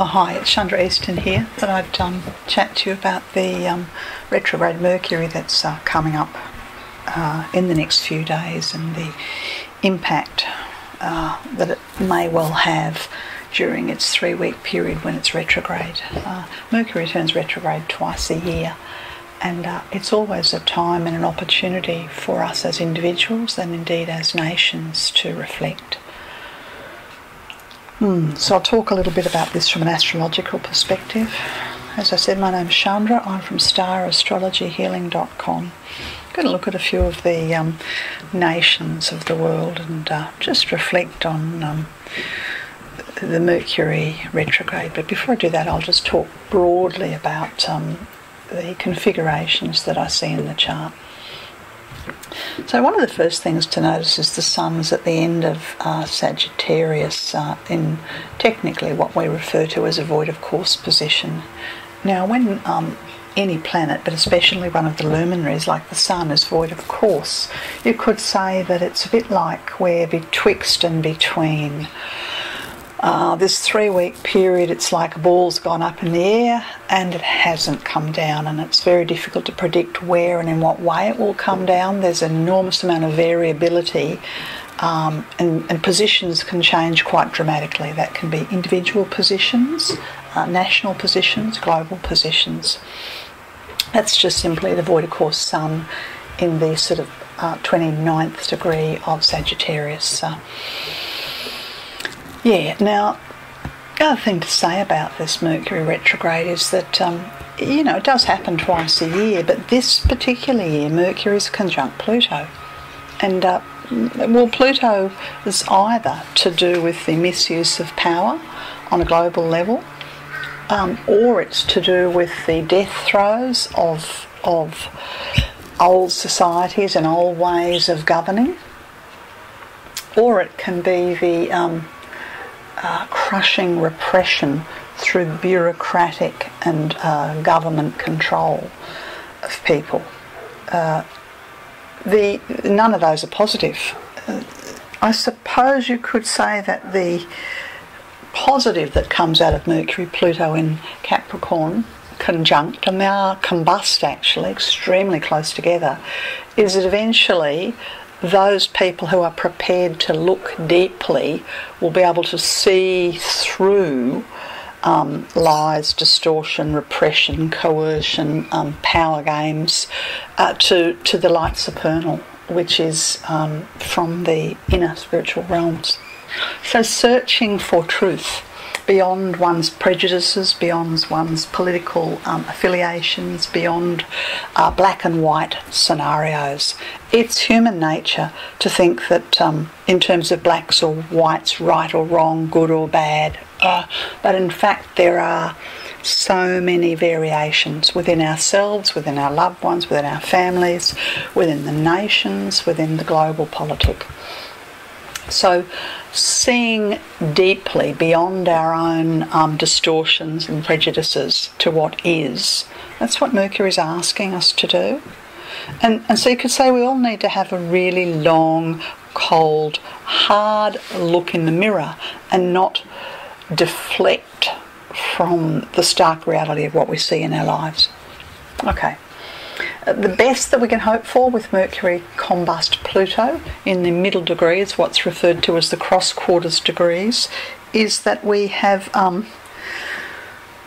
Oh, hi, it's Chandra Easton here. Thought I'd um, chat to you about the um, retrograde Mercury that's uh, coming up uh, in the next few days and the impact uh, that it may well have during its three week period when it's retrograde. Uh, Mercury turns retrograde twice a year, and uh, it's always a time and an opportunity for us as individuals and indeed as nations to reflect. Hmm, so I'll talk a little bit about this from an astrological perspective. As I said, my name's Chandra. I'm from starastrologyhealing.com. I'm going to look at a few of the um, nations of the world and uh, just reflect on um, the Mercury retrograde. But before I do that, I'll just talk broadly about um, the configurations that I see in the chart. So, one of the first things to notice is the sun's at the end of uh, Sagittarius uh, in technically what we refer to as a void of course position. Now, when um, any planet, but especially one of the luminaries like the sun, is void of course, you could say that it's a bit like we're betwixt and between. Uh, this three week period, it's like a ball's gone up in the air and it hasn't come down, and it's very difficult to predict where and in what way it will come down. There's an enormous amount of variability, um, and, and, positions can change quite dramatically. That can be individual positions, uh, national positions, global positions. That's just simply the void of course sun in the sort of uh, 29th degree of Sagittarius. Uh, yeah, now, the other thing to say about this Mercury retrograde is that, um, you know, it does happen twice a year, but this particular year, Mercury is conjunct Pluto. And, uh, well, Pluto is either to do with the misuse of power on a global level, um, or it's to do with the death throes of, of old societies and old ways of governing, or it can be the um, uh, crushing repression through bureaucratic and uh, government control of people. Uh, the none of those are positive. Uh, I suppose you could say that the positive that comes out of Mercury, Pluto in Capricorn conjunct, and they are combust actually, extremely close together, is that eventually those people who are prepared to look deeply will be able to see through um, lies, distortion, repression, coercion, um, power games uh, to, to the light supernal, which is um, from the inner spiritual realms. So, searching for truth beyond one's prejudices, beyond one's political um, affiliations, beyond uh, black and white scenarios. It's human nature to think that, um, in terms of blacks or whites, right or wrong, good or bad, uh, but in fact, there are so many variations within ourselves, within our loved ones, within our families, within the nations, within the global politic. So, seeing deeply beyond our own um, distortions and prejudices to what is, that's what Mercury is asking us to do. And, and so you could say we all need to have a really long, cold, hard look in the mirror and not deflect from the stark reality of what we see in our lives. Okay. The best that we can hope for with Mercury combust Pluto in the middle degrees, what's referred to as the cross quarters degrees, is that we have um,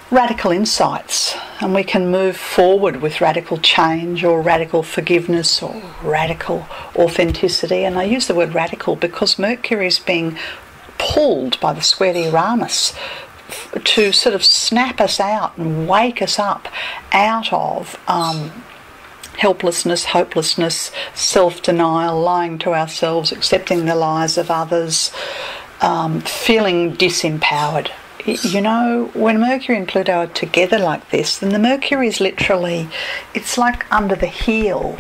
radical insights and we can move forward with radical change or radical forgiveness or radical authenticity. And I use the word radical because Mercury is being pulled by the square Uranus to sort of snap us out and wake us up out of um, helplessness, hopelessness, self denial, lying to ourselves, accepting the lies of others, um, feeling disempowered. You know, when Mercury and Pluto are together like this, then the Mercury is literally, it's like under the heel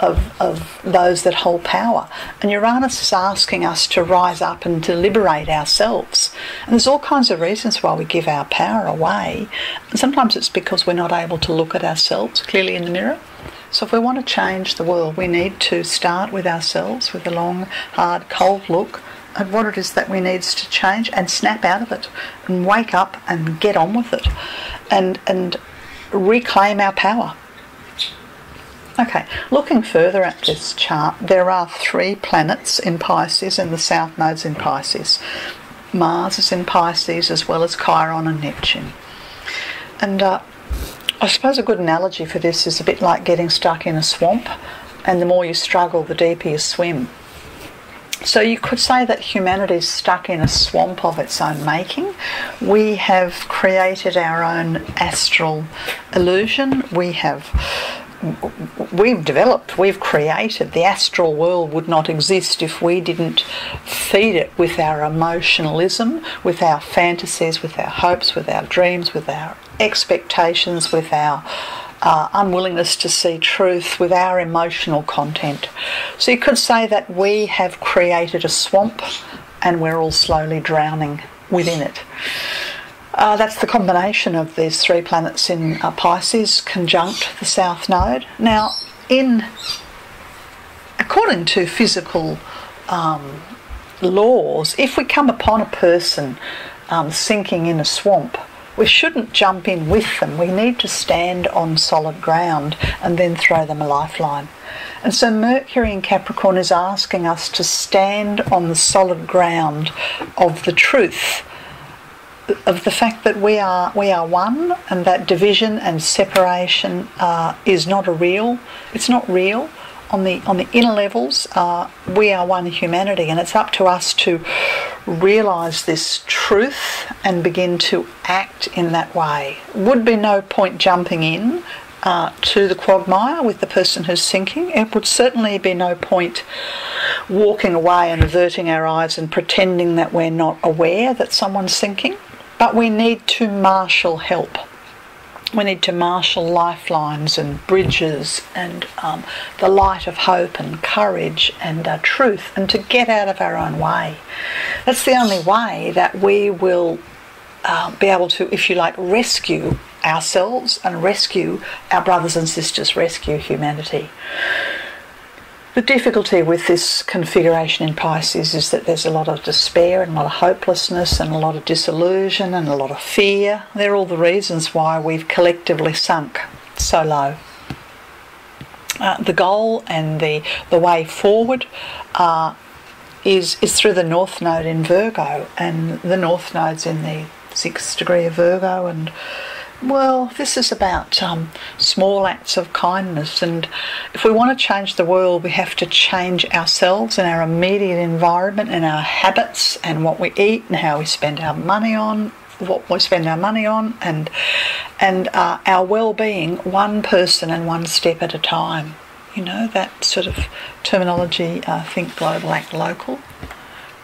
of, of those that hold power. And Uranus is asking us to rise up and to liberate ourselves. And there's all kinds of reasons why we give our power away. And sometimes it's because we're not able to look at ourselves clearly in the mirror. So if we want to change the world, we need to start with ourselves with a long, hard, cold look at what it is that we needs to change and snap out of it and wake up and get on with it and and reclaim our power. Okay, looking further at this chart, there are three planets in Pisces and the south nodes in Pisces. Mars is in Pisces as well as Chiron and Neptune. And uh, I suppose a good analogy for this is a bit like getting stuck in a swamp, and the more you struggle, the deeper you swim. So you could say that humanity is stuck in a swamp of its own making. We have created our own astral illusion. We have we've developed, we've created. The astral world would not exist if we didn't feed it with our emotionalism, with our fantasies, with our hopes, with our dreams, with our expectations, with our uh, unwillingness to see truth, with our emotional content. So you could say that we have created a swamp and we're all slowly drowning within it. Uh, that's the combination of these three planets in uh, Pisces conjunct the South Node. Now, in according to physical um, laws, if we come upon a person um, sinking in a swamp, we shouldn't jump in with them. We need to stand on solid ground and then throw them a lifeline. And so Mercury in Capricorn is asking us to stand on the solid ground of the truth of the fact that we are we are one and that division and separation uh, is not a real it's not real on the on the inner levels uh, we are one humanity and it's up to us to realize this truth and begin to act in that way would be no point jumping in uh, to the quagmire with the person who's sinking it would certainly be no point walking away and averting our eyes and pretending that we're not aware that someone's sinking but we need to marshal help. We need to marshal lifelines and bridges and um, the light of hope and courage and uh, truth and to get out of our own way. That's the only way that we will uh, be able to, if you like, rescue ourselves and rescue our brothers and sisters, rescue humanity. The difficulty with this configuration in Pisces is that there's a lot of despair and a lot of hopelessness and a lot of disillusion and a lot of fear. They're all the reasons why we've collectively sunk so low. Uh, the goal and the, the way forward uh, is, is through the North Node in Virgo, and the North Node's in the sixth degree of Virgo, and well, this is about um, small acts of kindness, and if we want to change the world, we have to change ourselves and our immediate environment and our habits and what we eat and how we spend our money on what we spend our money on and and uh, our well-being one person and one step at a time. You know that sort of terminology uh, think global act local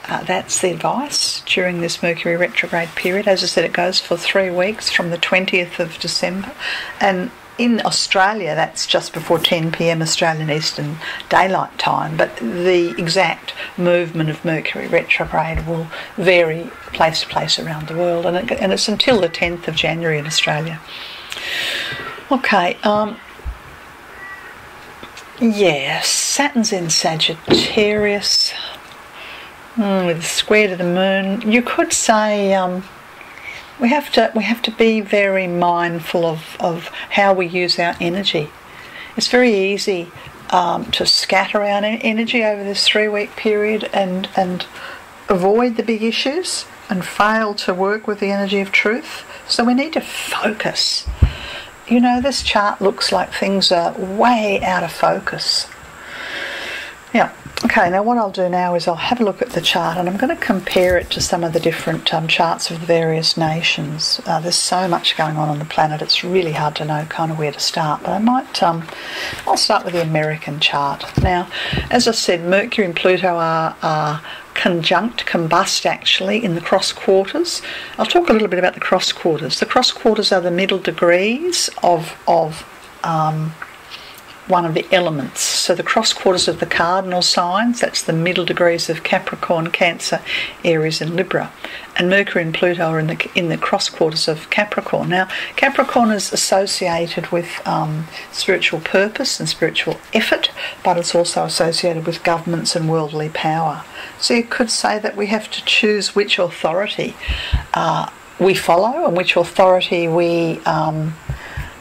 uh, that's the advice during this Mercury retrograde period. As I said, it goes for three weeks from the 20th of December. And in Australia, that's just before 10 pm Australian Eastern Daylight Time, but the exact movement of Mercury retrograde will vary place to place around the world, and, it, and it's until the 10th of January in Australia. Okay, um, yeah, Saturn's in Sagittarius mm, with a square to the moon. You could say um, we have to we have to be very mindful of, of how we use our energy. It's very easy um, to scatter our energy over this three week period and and avoid the big issues and fail to work with the energy of truth. So we need to focus. You know, this chart looks like things are way out of focus. Okay, now what I'll do now is I'll have a look at the chart and I'm going to compare it to some of the different um, charts of the various nations. Uh, there's so much going on on the planet, it's really hard to know kind of where to start, but I might, um, I'll start with the American chart. Now, as I said, Mercury and Pluto are, are conjunct, combust actually, in the cross quarters. I'll talk a little bit about the cross quarters. The cross quarters are the middle degrees of, of um, one of the elements So the cross quarters of the cardinal signs, that's the middle degrees of Capricorn, Cancer, Aries, and Libra. And Mercury and Pluto are in the in the cross quarters of Capricorn. Now, Capricorn is associated with um, spiritual purpose and spiritual effort, but it's also associated with governments and worldly power. So you could say that we have to choose which authority uh, we follow and which authority we um,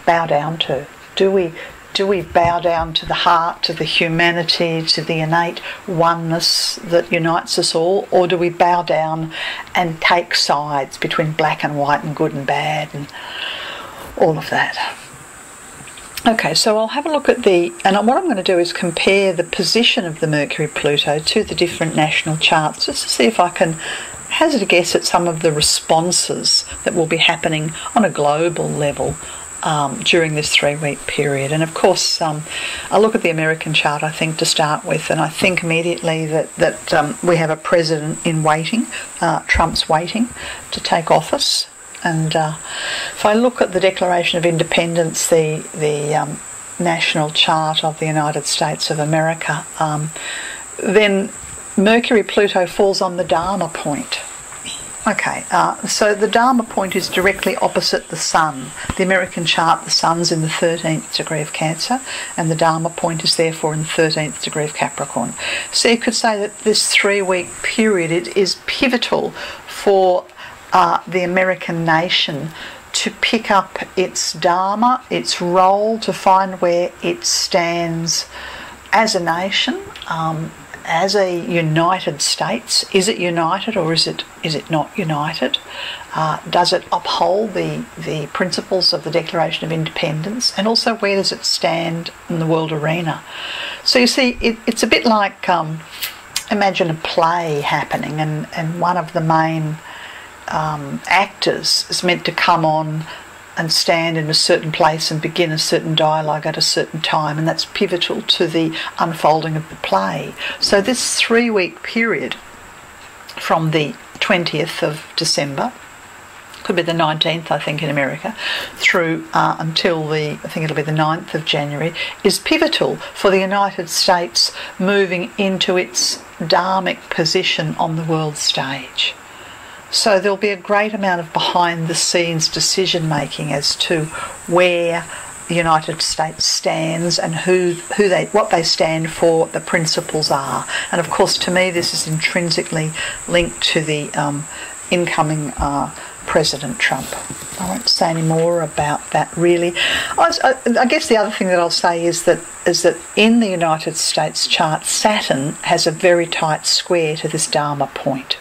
bow down to. Do we do we bow down to the heart, to the humanity, to the innate oneness that unites us all, or do we bow down and take sides between black and white and good and bad and all of that? Okay, so I'll have a look at the, and what I'm going to do is compare the position of the Mercury Pluto to the different national charts just to see if I can hazard a guess at some of the responses that will be happening on a global level um, during this three week period. And of course, um, I look at the American chart, I think, to start with, and I think immediately that, that um, we have a president in waiting, uh, Trump's waiting to take office. And uh, if I look at the Declaration of Independence, the the um, national chart of the United States of America, um, then Mercury Pluto falls on the Dharma point. Okay, uh, so the Dharma point is directly opposite the Sun. The American chart, the Sun's in the 13th degree of Cancer, and the Dharma point is therefore in the 13th degree of Capricorn. So you could say that this three week period it is pivotal for uh, the American nation to pick up its Dharma, its role, to find where it stands as a nation. Um, as a United States, is it united or is it is it not united? Uh, does it uphold the the principles of the Declaration of Independence, and also where does it stand in the world arena? So you see, it, it's a bit like um, imagine a play happening, and and one of the main um, actors is meant to come on and stand in a certain place and begin a certain dialogue at a certain time, and that's pivotal to the unfolding of the play. So, this three week period from the 20th of December could be the 19th, I think, in America, through uh, until the, I think it'll be the 9th of January, is pivotal for the United States moving into its dharmic position on the world stage. So there'll be a great amount of behind the scenes decision making as to where the United States stands and who who they what they stand for, what the principles are. And of course, to me, this is intrinsically linked to the um, incoming uh, President Trump. I won't say any more about that. Really, I, I guess the other thing that I'll say is that is that in the United States chart, Saturn has a very tight square to this Dharma point.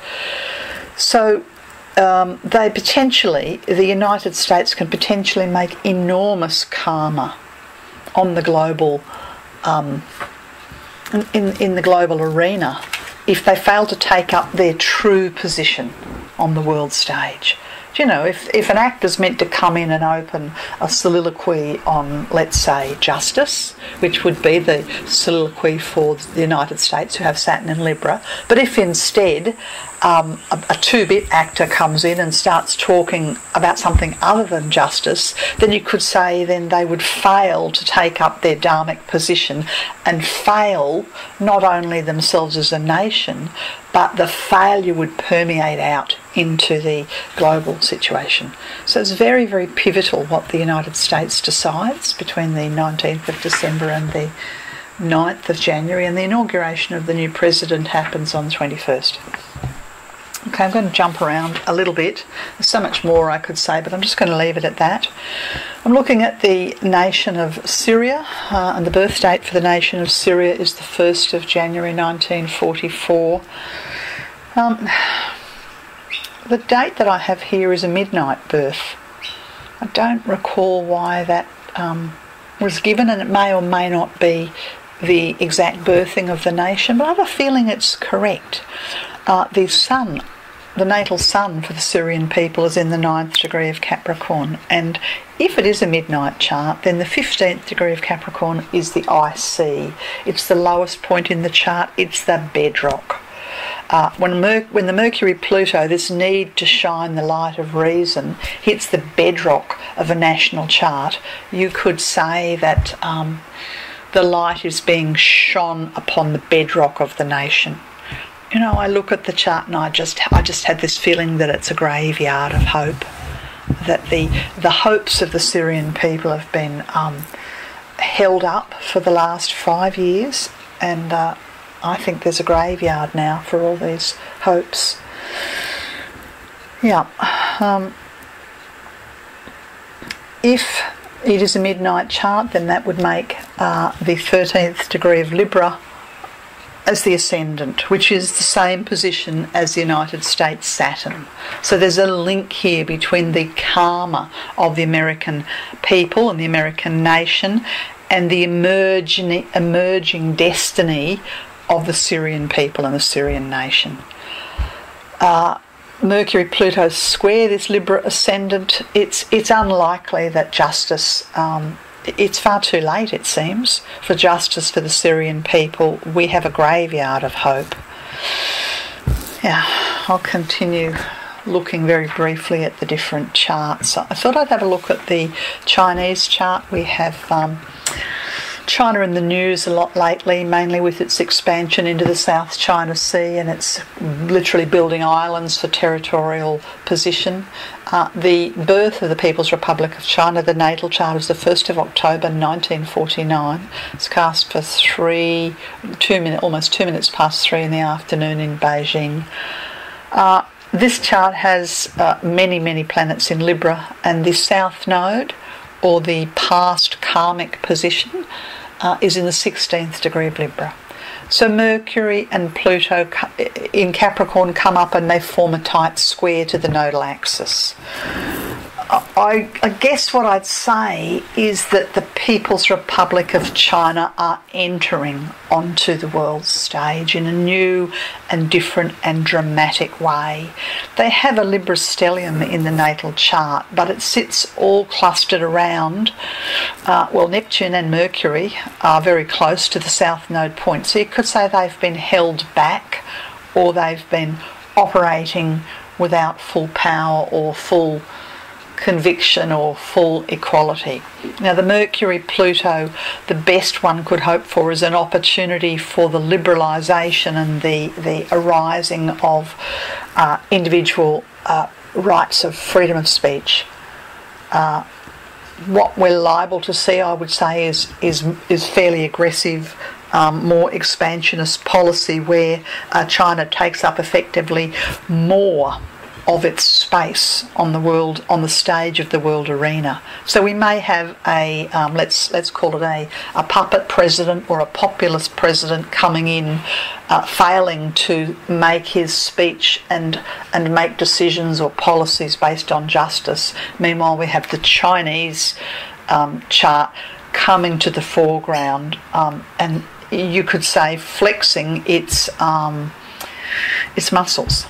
So um, they potentially, the United States can potentially make enormous karma on the global, um, in, in the global arena if they fail to take up their true position on the world stage. You know, if, if an actor's meant to come in and open a soliloquy on, let's say, justice, which would be the soliloquy for the United States who have Saturn and Libra, but if instead um, a, a two bit actor comes in and starts talking about something other than justice, then you could say then they would fail to take up their dharmic position and fail not only themselves as a nation, but the failure would permeate out into the global situation. So it's very, very pivotal what the United States decides between the 19th of December and the 9th of January, and the inauguration of the new president happens on the 21st. Okay, I'm going to jump around a little bit. There's so much more I could say, but I'm just going to leave it at that. I'm looking at the nation of Syria, uh, and the birth date for the nation of Syria is the 1st of January 1944. Um, the date that I have here is a midnight birth. I don't recall why that um, was given, and it may or may not be the exact birthing of the nation, but I have a feeling it's correct. Uh, the sun, the natal sun for the Syrian people is in the ninth degree of Capricorn, and if it is a midnight chart, then the 15th degree of Capricorn is the IC. It's the lowest point in the chart, it's the bedrock. Uh, when, when the Mercury Pluto, this need to shine the light of reason, hits the bedrock of a national chart, you could say that um, the light is being shone upon the bedrock of the nation. You know, I look at the chart and I just I just had this feeling that it's a graveyard of hope. That the the hopes of the Syrian people have been um, held up for the last five years, and uh, I think there's a graveyard now for all these hopes. Yeah. Um, if it is a midnight chart, then that would make uh, the 13th degree of Libra as the ascendant, which is the same position as the United States Saturn. So there's a link here between the karma of the American people and the American nation and the emerging, emerging destiny of the Syrian people and the Syrian nation. Uh, Mercury Pluto square this Libra ascendant, it's it's unlikely that justice. Um, it's far too late, it seems, for justice for the Syrian people. We have a graveyard of hope. Yeah, I'll continue looking very briefly at the different charts. I thought I'd have a look at the Chinese chart. We have. Um, China in the news a lot lately, mainly with its expansion into the South China Sea and it's literally building islands for territorial position. Uh, the birth of the People's Republic of China, the natal chart, is the 1st of October 1949. It's cast for three, two minutes, almost two minutes past three in the afternoon in Beijing. Uh, this chart has uh, many, many planets in Libra, and the South Node, or the past karmic position, uh, is in the 16th degree of Libra. So Mercury and Pluto in Capricorn come up and they form a tight square to the nodal axis. I, I, guess what I'd say is that the People's Republic of China are entering onto the world stage in a new and different and dramatic way. They have a Libra stellium in the natal chart, but it sits all clustered around. Uh, well, Neptune and Mercury are very close to the south node point, so you could say they've been held back or they've been operating without full power or full conviction or full equality. Now, the Mercury Pluto, the best one could hope for is an opportunity for the liberalisation and the, the arising of uh, individual uh, rights of freedom of speech. Uh, what we're liable to see, I would say, is is is fairly aggressive, um, more expansionist policy where uh, China takes up effectively more of its space on the world on the stage of the world arena. So we may have a um, let's let's call it a, a puppet president or a populist president coming in, uh, failing to make his speech and and make decisions or policies based on justice. Meanwhile, we have the Chinese um, chart coming to the foreground um, and you could say flexing its um, its muscles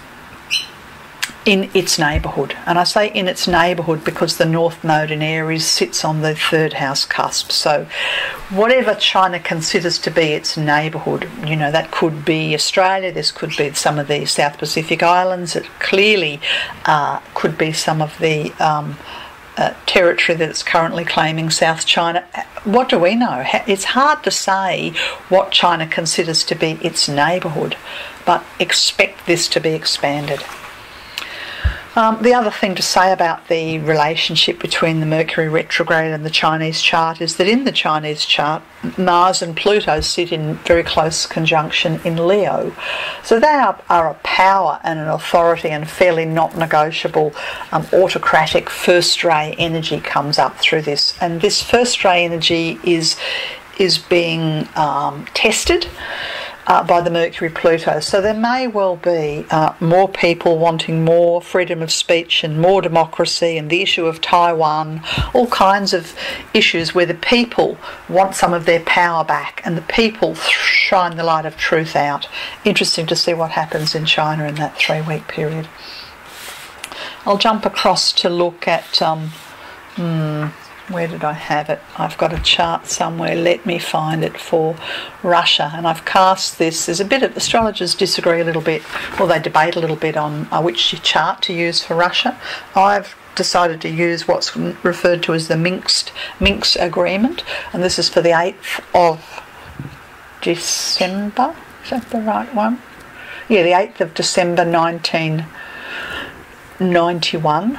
in its neighbourhood. And I say in its neighbourhood because the North Node in Aries sits on the third house cusp. So, whatever China considers to be its neighbourhood, you know, that could be Australia, this could be some of the South Pacific Islands, it clearly uh, could be some of the. Um, uh, territory that it's currently claiming South China. What do we know? It's hard to say what China considers to be its neighbourhood, but expect this to be expanded. Um, the other thing to say about the relationship between the Mercury retrograde and the Chinese chart is that in the Chinese chart, Mars and Pluto sit in very close conjunction in Leo. So they are, are a power and an authority and fairly not negotiable um, autocratic first ray energy comes up through this. And this first ray energy is, is being um, tested uh, by the Mercury Pluto. So there may well be uh, more people wanting more freedom of speech and more democracy, and the issue of Taiwan, all kinds of issues where the people want some of their power back and the people shine the light of truth out. Interesting to see what happens in China in that three week period. I'll jump across to look at. Um, hmm, where did I have it? I've got a chart somewhere. Let me find it for Russia. And I've cast this. There's a bit of astrologers disagree a little bit, or they debate a little bit on uh, which chart to use for Russia. I've decided to use what's referred to as the Minsk Agreement, and this is for the 8th of December. Is that the right one? Yeah, the 8th of December 1991.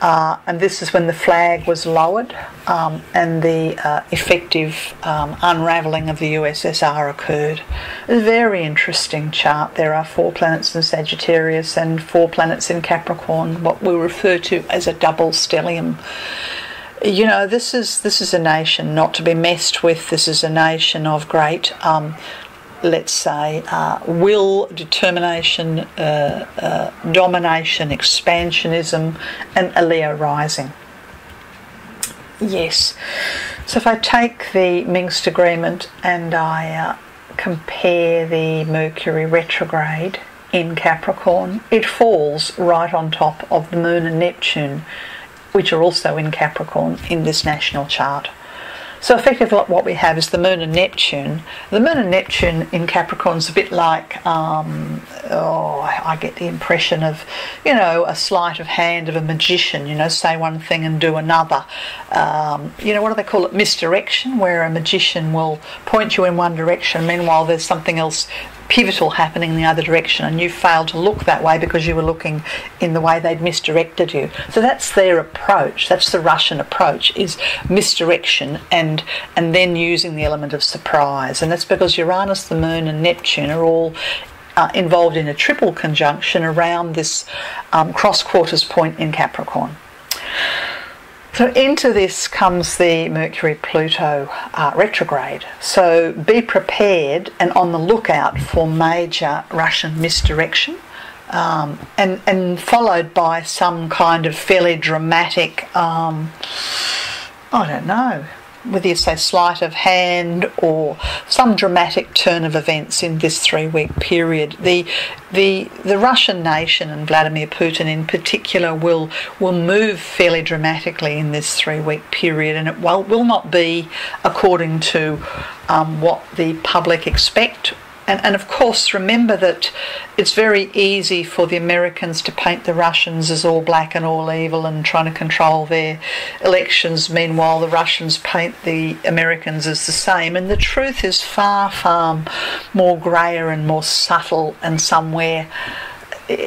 Uh, and this is when the flag was lowered um, and the uh, effective um, unravelling of the USSR occurred. A very interesting chart. There are four planets in Sagittarius and four planets in Capricorn, what we refer to as a double stellium. You know, this is this is a nation not to be messed with. This is a nation of great um, let's say, uh, will, determination, uh, uh, domination, expansionism, and a Leo rising. Yes. So if I take the Minsk agreement and I uh, compare the Mercury retrograde in Capricorn, it falls right on top of the Moon and Neptune, which are also in Capricorn in this national chart. So effectively what we have is the Moon and Neptune. The Moon and Neptune in Capricorn is a bit like, um, oh, I get the impression of, you know, a sleight of hand of a magician, you know, say one thing and do another. Um, you know, what do they call it? Misdirection, where a magician will point you in one direction, meanwhile there's something else pivotal happening in the other direction and you failed to look that way because you were looking in the way they'd misdirected you. So that's their approach. That's the Russian approach is misdirection and and then using the element of surprise. And that's because Uranus, the moon and Neptune are all uh, involved in a triple conjunction around this um, cross quarters point in Capricorn. So into this comes the Mercury Pluto uh, retrograde. So be prepared and on the lookout for major Russian misdirection. Um, and, and followed by some kind of fairly dramatic, um, I don't know, whether you say sleight of hand or some dramatic turn of events in this three week period. The, the, the Russian nation and Vladimir Putin in particular will, will move fairly dramatically in this three week period, and it will, will not be according to um, what the public expect and, and of course, remember that it's very easy for the Americans to paint the Russians as all black and all evil and trying to control their elections. Meanwhile, the Russians paint the Americans as the same. And the truth is far, far more greyer and more subtle and somewhere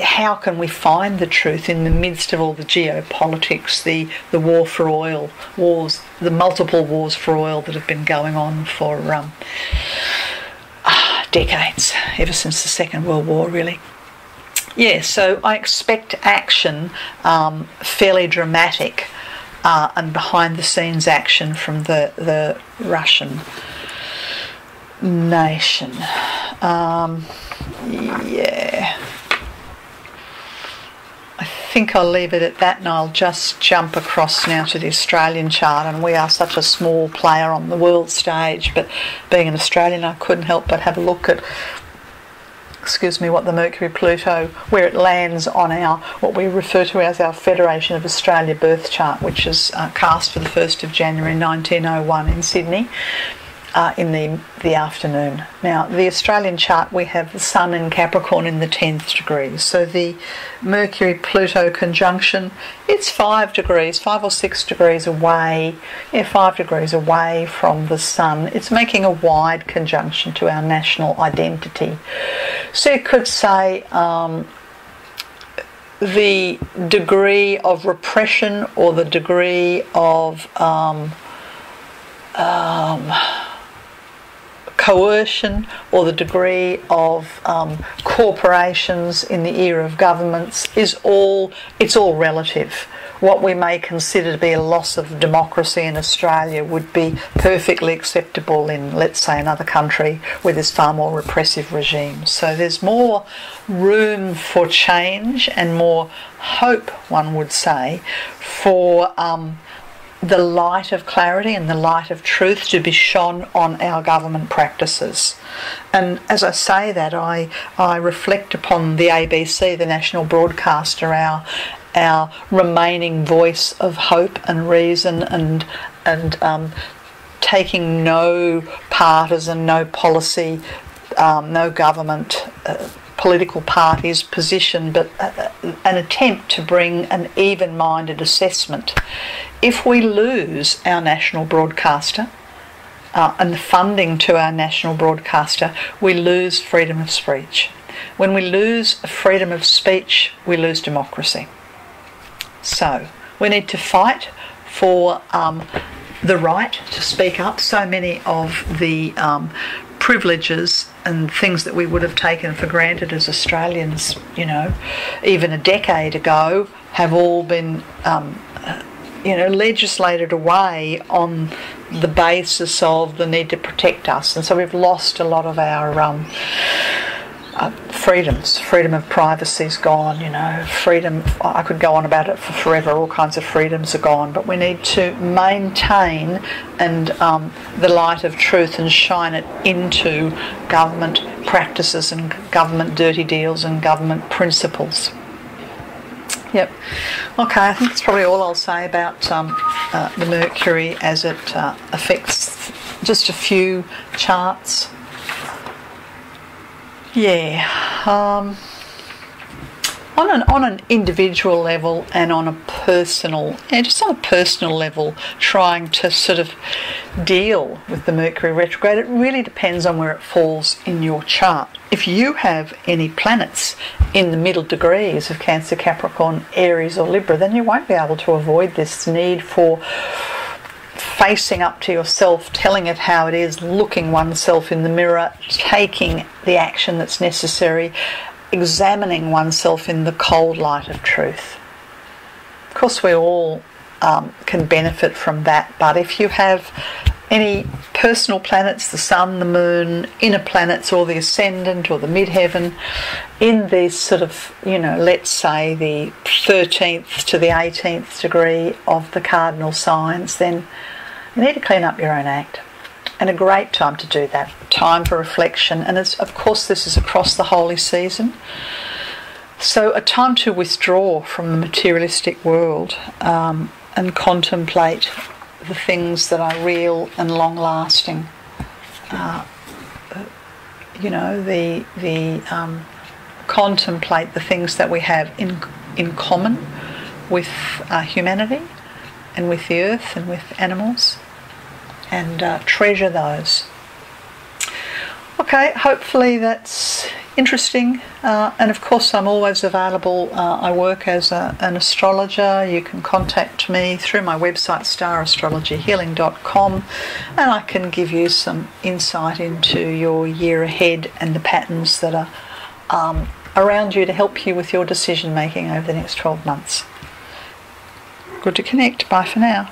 how can we find the truth in the midst of all the geopolitics, the, the war for oil, wars, the multiple wars for oil that have been going on for um, decades, ever since the Second World War, really. Yeah, so I expect action, um, fairly dramatic, uh, and behind the scenes action from the, the Russian nation. Um, yeah think I'll leave it at that and I'll just jump across now to the Australian chart. And we are such a small player on the world stage, but being an Australian, I couldn't help but have a look at excuse me, what the Mercury Pluto, where it lands on our, what we refer to as our Federation of Australia birth chart, which is uh, cast for the 1st of January 1901 in Sydney uh, in the, the afternoon. Now, the Australian chart, we have the Sun in Capricorn in the 10th degree. So the Mercury Pluto conjunction, it's five degrees, five or six degrees away, yeah, five degrees away from the Sun. It's making a wide conjunction to our national identity. So you could say, um, the degree of repression or the degree of um, um, coercion or the degree of um, corporations in the ear of governments is all it's all relative. What we may consider to be a loss of democracy in Australia would be perfectly acceptable in, let's say, another country where there's far more repressive regimes. So there's more room for change and more hope, one would say, for um, the light of clarity and the light of truth to be shone on our government practices. And as I say that, I, I reflect upon the ABC, the national broadcaster, our, our remaining voice of hope and reason and, and um, taking no partisan, no policy, um, no government. Uh, political party's position, but a, a, an attempt to bring an even minded assessment. If we lose our national broadcaster uh, and the funding to our national broadcaster, we lose freedom of speech. When we lose freedom of speech, we lose democracy. So, we need to fight for um, the right to speak up. So many of the um, privileges and things that we would have taken for granted as Australians, you know, even a decade ago, have all been, um, uh, you know, legislated away on the basis of the need to protect us, and so we've lost a lot of our. Um, uh, freedoms. Freedom of privacy is gone, you know. Freedom, I could go on about it for forever. All kinds of freedoms are gone, but we need to maintain and um, the light of truth and shine it into government practices and government dirty deals and government principles. Yep. Okay, I think that's probably all I'll say about um, uh, the Mercury as it uh, affects just a few charts. Yeah. Um, on an on an individual level and on a personal, yeah, just on a personal level, trying to sort of deal with the Mercury retrograde, it really depends on where it falls in your chart. If you have any planets in the middle degrees of Cancer, Capricorn, Aries, or Libra, then you won't be able to avoid this need for facing up to yourself, telling it how it is, looking oneself in the mirror, taking the action that's necessary, examining oneself in the cold light of truth. Of course, we all um, can benefit from that, but if you have any personal planets, the sun, the moon, inner planets, or the ascendant or the midheaven, in this sort of, you know, let's say the 13th to the 18th degree of the cardinal signs, then you need to clean up your own act. And a great time to do that. Time for reflection. And of course, this is across the holy season. So, a time to withdraw from the materialistic world um, and contemplate the things that are real and long lasting. Uh, you know, the, the um, contemplate the things that we have in, in common with uh, humanity and with the earth and with animals and uh, treasure those. Okay, hopefully that's interesting. Uh, and of course, I'm always available. Uh, I work as a, an astrologer. You can contact me through my website, starastrologyhealing.com, and I can give you some insight into your year ahead and the patterns that are um, around you to help you with your decision making over the next 12 months. Good to connect. Bye for now.